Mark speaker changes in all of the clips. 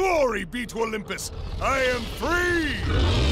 Speaker 1: Glory be to Olympus! I am free!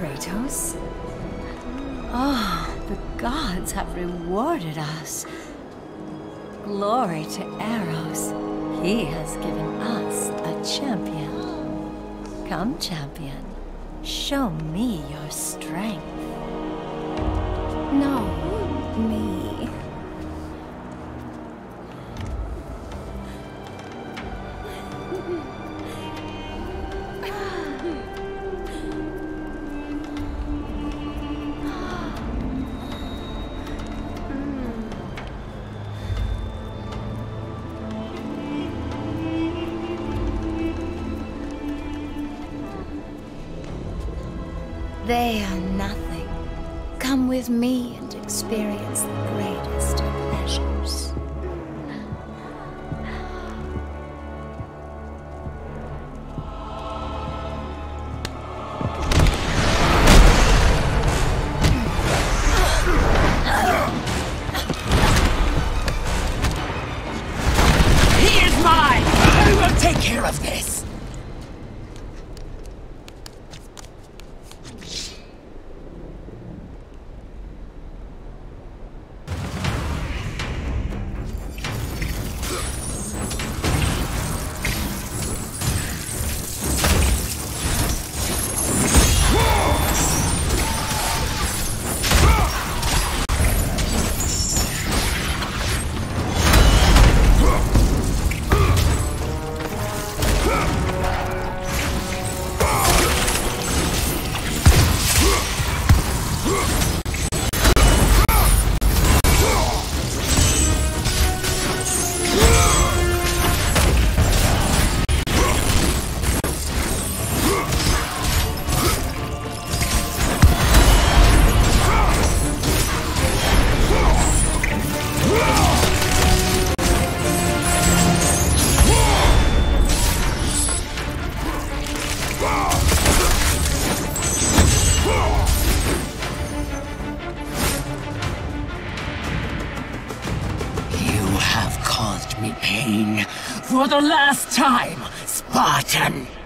Speaker 2: Kratos. Oh, the gods have rewarded us. Glory to Eros. He has given us a champion. Come, champion. Show me your strength.
Speaker 3: No, me. They are nothing. Come with me and experience the greatest of pleasures.
Speaker 4: Me pain for the last time, Spartan!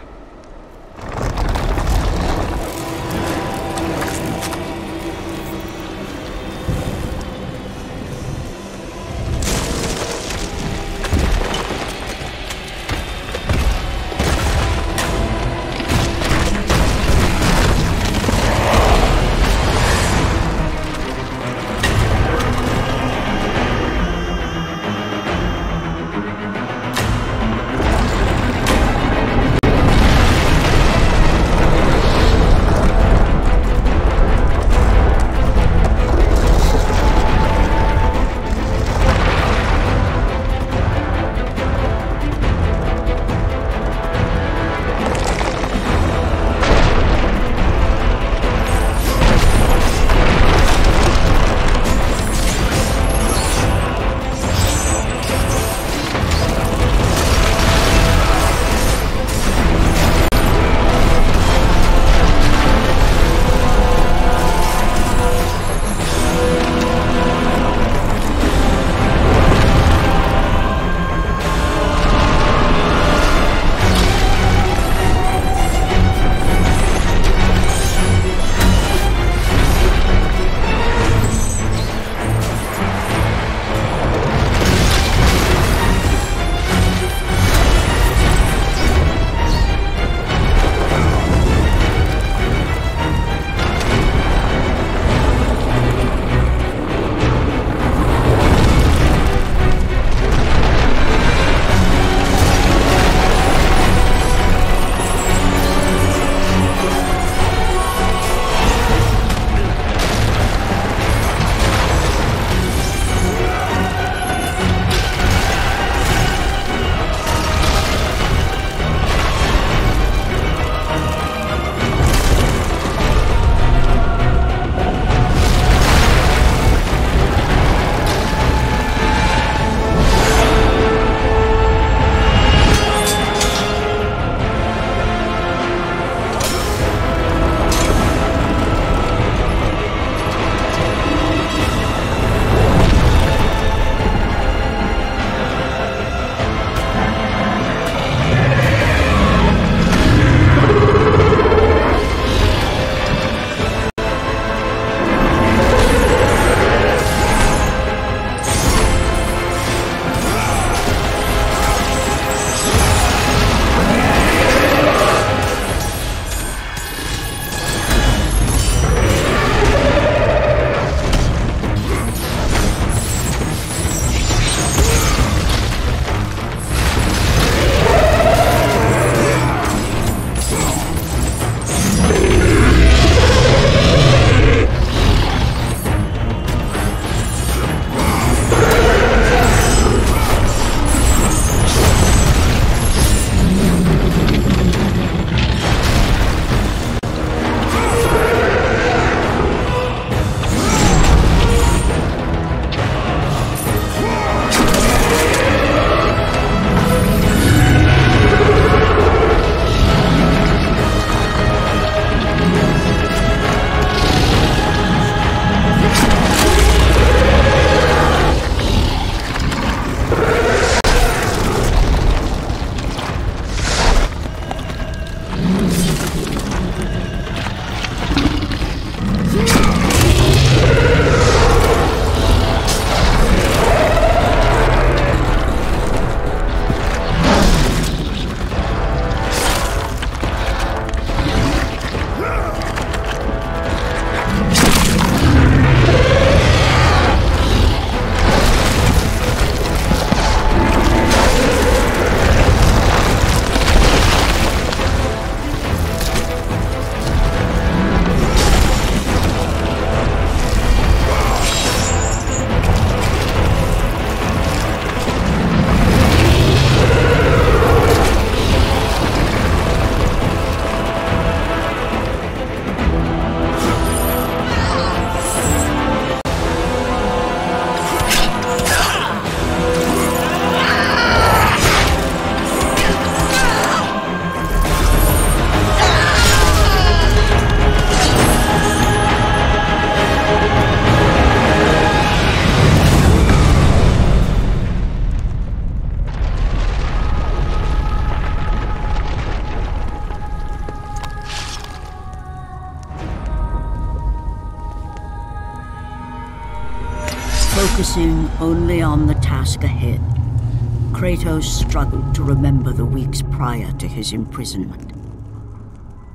Speaker 3: Struggled to remember the weeks prior to his imprisonment.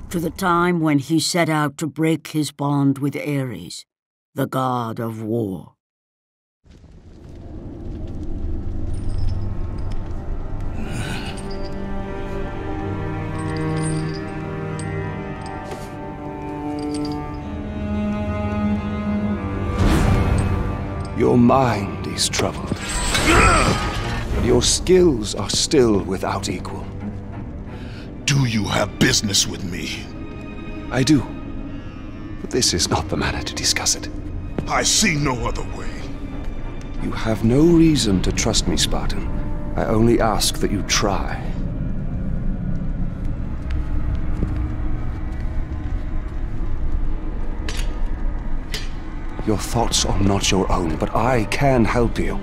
Speaker 3: To the time when he set out to break his bond with Ares, the god of war.
Speaker 5: Your mind is troubled. Your skills are still without equal.
Speaker 6: Do you have business with me?
Speaker 5: I do. But this is not the manner to discuss it.
Speaker 6: I see no other way.
Speaker 5: You have no reason to trust me, Spartan. I only ask that you try. Your thoughts are not your own, but I can help you.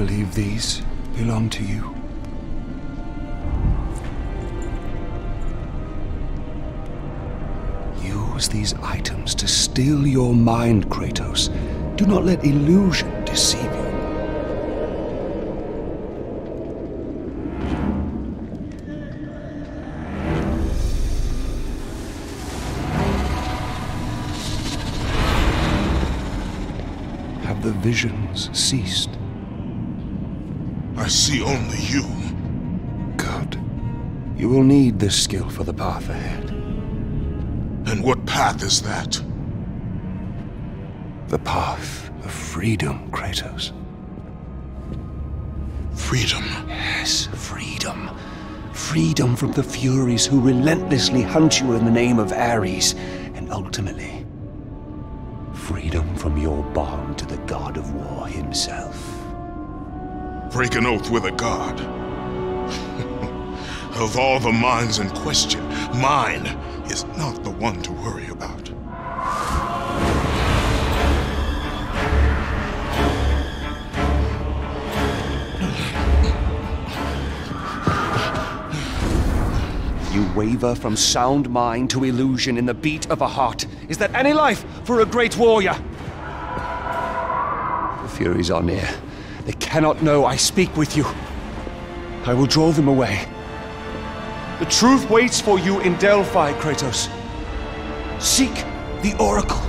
Speaker 5: Believe these belong to you. Use these items to still your mind, Kratos. Do not let illusion deceive you. Have the visions ceased?
Speaker 6: See only you.
Speaker 5: Good. You will need this skill for the path ahead.
Speaker 6: And what path is that?
Speaker 5: The path of freedom, Kratos.
Speaker 6: Freedom.
Speaker 5: Yes, freedom. Freedom from the Furies who relentlessly hunt you in the name of Ares. And ultimately, freedom from your bond to the god of war himself.
Speaker 6: Break an oath with a god. of all the minds in question, mine is not the one to worry about.
Speaker 5: You waver from sound mind to illusion in the beat of a heart. Is that any life for a great warrior? The Furies are near. Cannot know I speak with you. I will draw them away. The truth waits for you in Delphi, Kratos. Seek the Oracle.